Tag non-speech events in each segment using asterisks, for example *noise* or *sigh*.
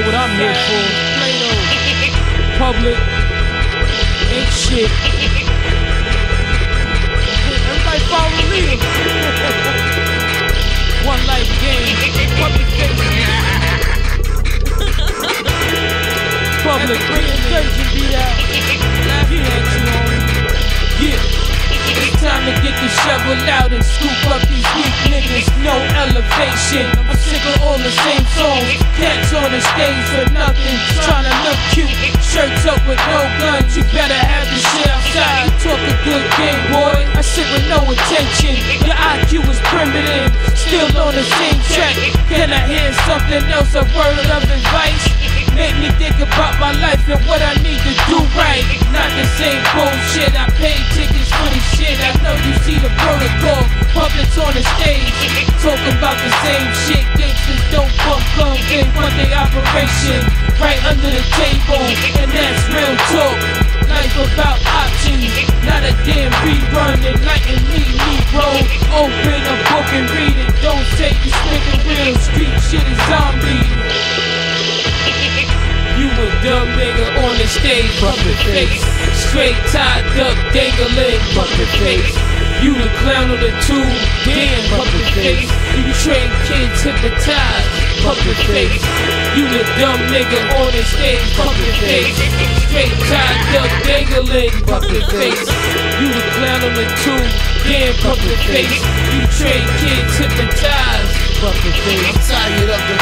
know what I'm here for. *laughs* Public. Ain't shit. Everybody follow leader. *laughs* One life game. Puppet face. *laughs* Public. Bring attention, beat out. Laughing at you, homie. Yeah. Shovel out and scoop up these weak niggas. No elevation. I'm sick of all the same songs. Cats on the stage for nothing. Trying to look cute. Shirts up with no guns. You better have the shit outside. Talk a good game, boy. I sit with no attention. Your IQ is primitive. Still on the same track. Can I hear something else? A word of advice? Make me think about my life and what I need to do right. Not the same bullshit. I pay tickets for the shit. On the stage. Talking about the same shit. Gangsters don't bump guns. They run their operation right under the table. And that's real talk. Life about options. Not a damn rerun. Enlighten me, Negro. Open a book and read it. Don't say you spinning real. Street shit is zombie. You a dumb nigga on the stage, puppet face. Straight tied up, dangling, puppet face. You the clown on the tube, damn puppet face. You train kids hypnotized, puppet face. You the dumb nigga on the stage, puppet face. Straight tied up, dangling, puppet face. You the clown on the tube, damn puppet face. You train kids hypnotized, puppet face. I'm tired of the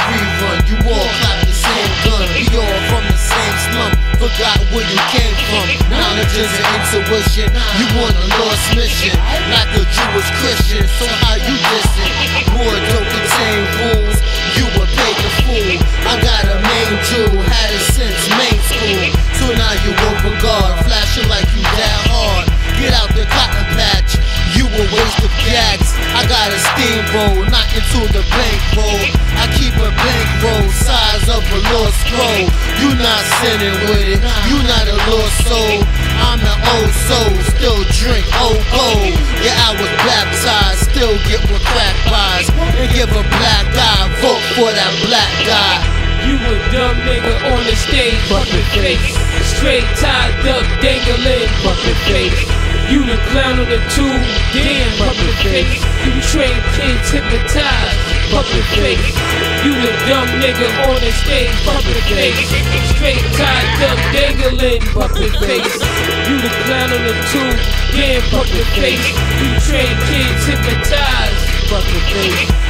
An intuition. You want a lost mission, like a Jewish Christian. So how you listen? War don't contain rules. You a pagan fool. I got a main jewel. Had it since main school. So now you over guard, flashing like you that hard. Get out the cotton patch. You a waste of gas. I got a steamroll, not into the bankroll. I keep a bankroll size of a lost scroll. You not sinning with it, you not a lost soul. I'm an old soul, still drink old gold. Yeah, I was baptized, still get with crack pies. And give a black eye, vote for that black guy. You a dumb nigga on the stage, puppet face. Straight tied up, dangling, puppet face. You the clown on the tube, damn puppet face. You train kids hypnotized, puppet face. You the dumb nigga on the stage, puppet face. Straight tied up, puppet face. You the clown on the tube, damn puppet face. You train kids hypnotized, puppet face.